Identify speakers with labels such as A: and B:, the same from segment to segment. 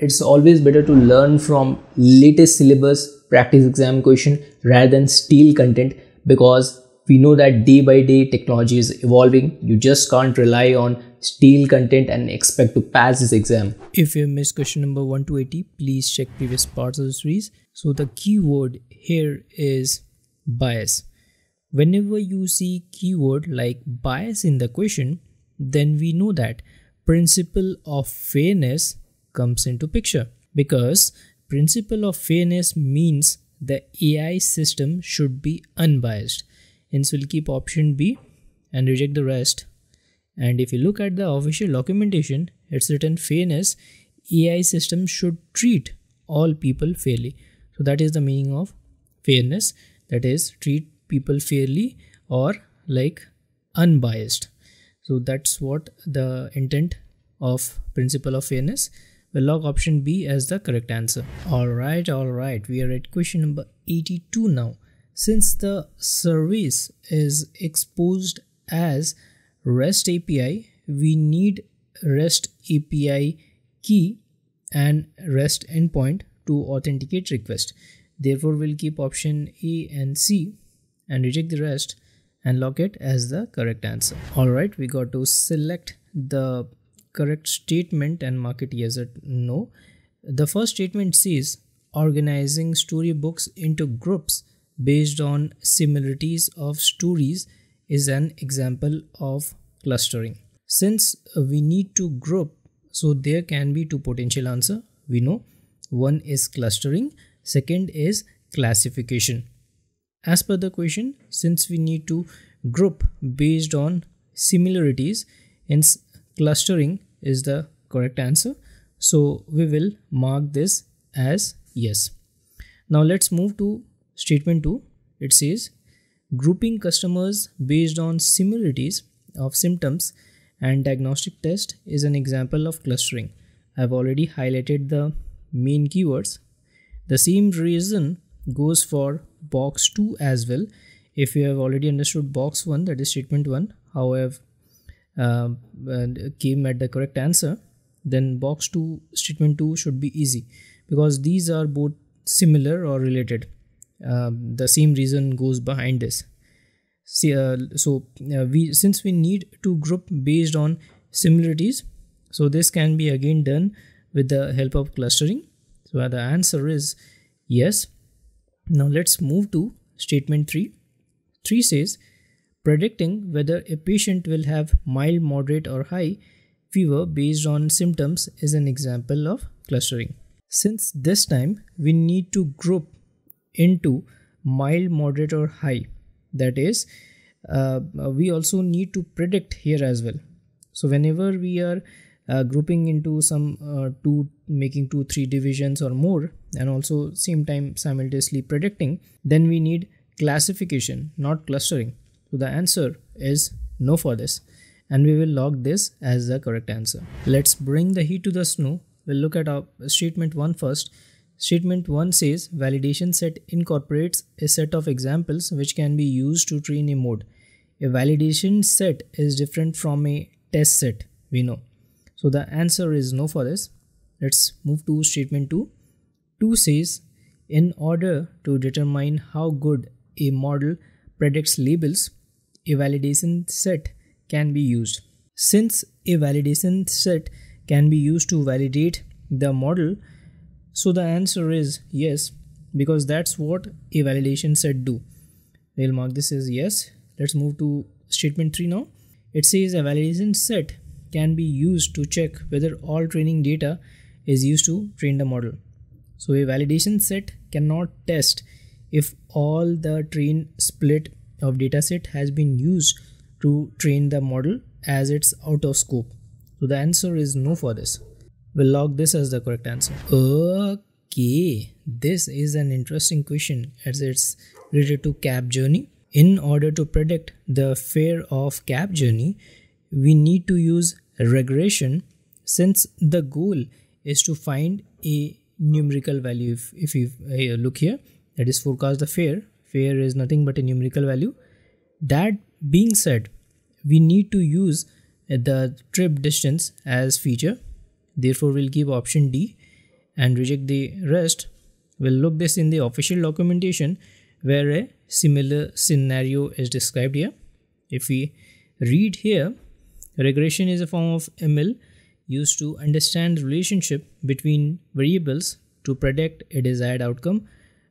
A: it's always better to learn from latest syllabus practice exam question rather than steal content because we know that day by day technology is evolving. You just can't rely on steal content and expect to pass this exam.
B: If you missed question number 1 to 80 please check previous parts of the series. So the keyword here is bias. Whenever you see keyword like bias in the question then we know that principle of fairness comes into picture because principle of fairness means the AI system should be unbiased. Hence, we'll keep option B and reject the rest. And if you look at the official documentation, it's written fairness. AI system should treat all people fairly. So that is the meaning of fairness. That is treat people fairly or like unbiased. So that's what the intent of principle of fairness. We'll log option B as the correct answer. Alright, alright, we are at question number 82 now. Since the service is exposed as REST API, we need REST API key and REST endpoint to authenticate request. Therefore, we'll keep option A and C and reject the rest and log it as the correct answer. Alright, we got to select the correct statement and mark it yes or no. The first statement says organizing storybooks into groups based on similarities of stories is an example of clustering. Since we need to group, so there can be two potential answer. We know one is clustering, second is classification. As per the question, since we need to group based on similarities, hence clustering is the correct answer. So we will mark this as yes. Now let's move to statement 2. It says grouping customers based on similarities of symptoms and diagnostic test is an example of clustering. I've already highlighted the main keywords. The same reason goes for box 2 as well. If you have already understood box 1 that is statement 1 however uh, came at the correct answer then box 2 statement 2 should be easy. Because these are both similar or related. Uh, the same reason goes behind this. See, uh, so uh, we since we need to group based on similarities so this can be again done with the help of clustering. So the answer is yes. Now let's move to statement 3 3 says predicting whether a patient will have mild, moderate, or high fever based on symptoms is an example of clustering. Since this time we need to group into mild, moderate, or high, that is, uh, we also need to predict here as well. So, whenever we are uh, grouping into some uh, two, making two, three divisions or more, and also same time simultaneously predicting, then we need classification, not clustering. So the answer is no for this and we will log this as the correct answer. Let's bring the heat to the snow. We'll look at our statement 1 first. Statement 1 says validation set incorporates a set of examples which can be used to train a mode. A validation set is different from a test set, we know. So the answer is no for this. Let's move to statement 2. 2 says in order to determine how good a model predicts labels, a validation set can be used. Since a validation set can be used to validate the model, so the answer is yes, because that's what a validation set do. We'll mark this as yes. Let's move to statement 3 now. It says a validation set can be used to check whether all training data is used to train the model. So a validation set cannot test if all the train split of dataset has been used to train the model as it's out of scope. So the answer is no for this. We'll log this as the correct answer. Okay, this is an interesting question as it's related to cab journey. In order to predict the fare of cab journey, we need to use regression since the goal is to find a numerical value. If, if you uh, look here, that is forecast the fare fare is nothing but a numerical value that being said we need to use the trip distance as feature therefore we'll give option d and reject the rest, we'll look this in the official documentation where a similar scenario is described here. If we read here, regression is a form of ML used to understand the relationship between variables to predict a desired outcome.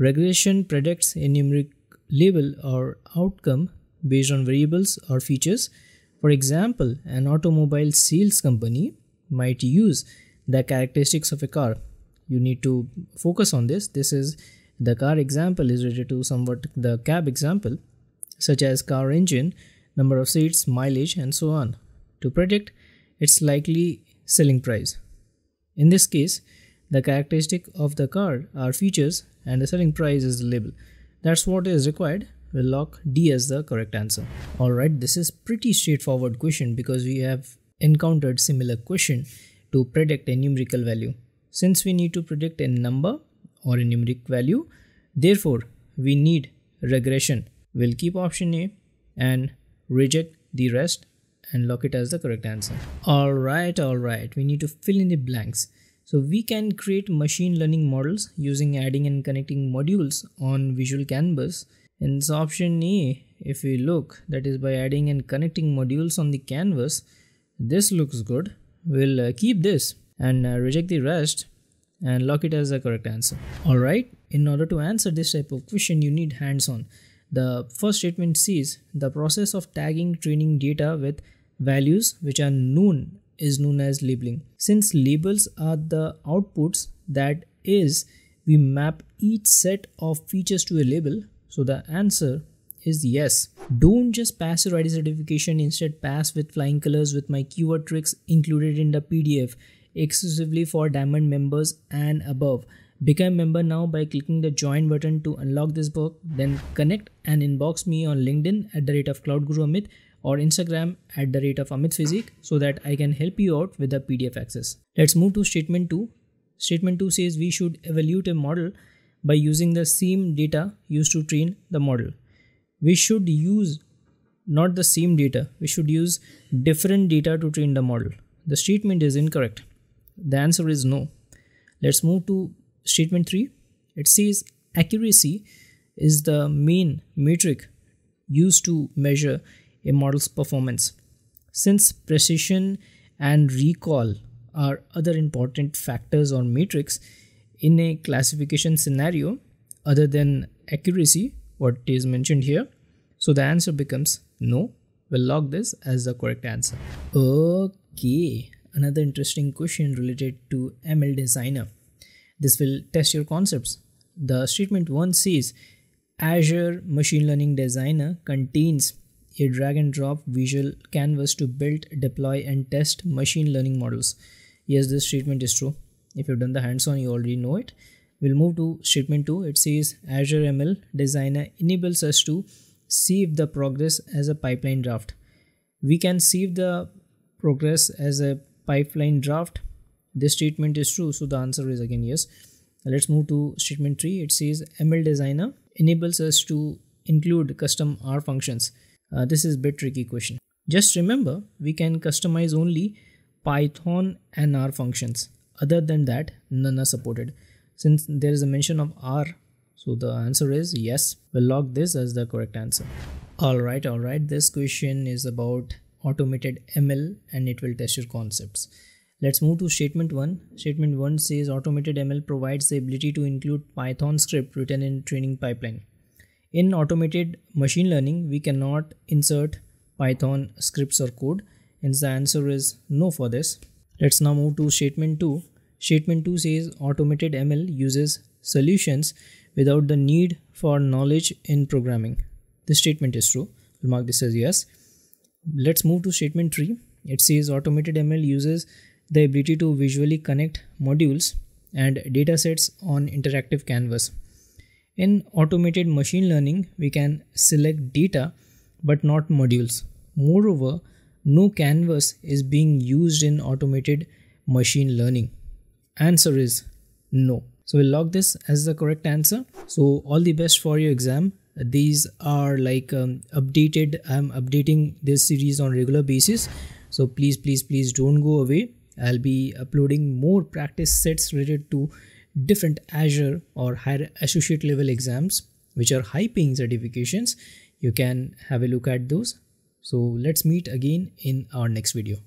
B: Regression predicts a numeric label or outcome based on variables or features. For example, an automobile sales company might use the characteristics of a car. You need to focus on this. This is the car example is related to somewhat the cab example, such as car engine, number of seats, mileage, and so on, to predict its likely selling price. In this case, the characteristic of the car are features and the selling price is the label. That's what is required. We'll lock D as the correct answer. Alright, this is pretty straightforward question because we have encountered similar question to predict a numerical value. Since we need to predict a number or a numeric value, therefore we need regression. We'll keep option A and reject the rest and lock it as the correct answer. Alright, alright, we need to fill in the blanks. So we can create machine learning models using adding and connecting modules on Visual Canvas. In this option A, if we look, that is by adding and connecting modules on the canvas, this looks good. We'll uh, keep this and uh, reject the rest and lock it as the correct answer. Alright, in order to answer this type of question, you need hands-on. The first statement says the process of tagging training data with values which are known is known as labeling. Since labels are the outputs, that is, we map each set of features to a label. So the answer is yes. Don't just pass your ID certification, instead pass with flying colors with my keyword tricks included in the PDF exclusively for diamond members and above. Become member now by clicking the join button to unlock this book. Then connect and inbox me on LinkedIn at the rate of Cloud Guru Amit or Instagram at the rate of Amit Physique so that I can help you out with the PDF access. Let's move to statement 2. Statement 2 says we should evaluate a model by using the same data used to train the model. We should use not the same data, we should use different data to train the model. The statement is incorrect. The answer is no. Let's move to statement 3. It says accuracy is the main metric used to measure a model's performance. Since precision and recall are other important factors or metrics in a classification scenario other than accuracy, what is mentioned here. So the answer becomes no. We'll log this as the correct answer. Okay, another interesting question related to ML Designer. This will test your concepts. The statement 1 says Azure Machine Learning Designer contains a drag and drop visual canvas to build, deploy, and test machine learning models. Yes, this statement is true. If you've done the hands on, you already know it. We'll move to statement 2. It says Azure ML Designer enables us to save the progress as a pipeline draft. We can save the progress as a pipeline draft. This statement is true, so the answer is again yes. Let's move to statement 3. It says ML Designer enables us to include custom R functions. Uh, this is a bit tricky question. Just remember, we can customize only Python and R functions. Other than that, none are supported. Since there is a mention of R, so the answer is yes. We'll log this as the correct answer. Alright, alright. This question is about automated ML and it will test your concepts. Let's move to statement 1. Statement 1 says automated ML provides the ability to include Python script written in training pipeline. In automated machine learning, we cannot insert Python scripts or code. Hence, the answer is no for this. Let's now move to statement 2. Statement 2 says automated ML uses solutions without the need for knowledge in programming. This statement is true. We'll mark this as yes. Let's move to statement 3. It says automated ML uses the ability to visually connect modules and datasets on interactive canvas. In automated machine learning, we can select data but not modules. Moreover, no canvas is being used in automated machine learning. Answer is no. So we'll log this as the correct answer. So all the best for your exam. These are like um, updated. I'm updating this series on regular basis. So please, please, please don't go away. I'll be uploading more practice sets related to different Azure or higher associate level exams, which are high paying certifications, you can have a look at those. So let's meet again in our next video.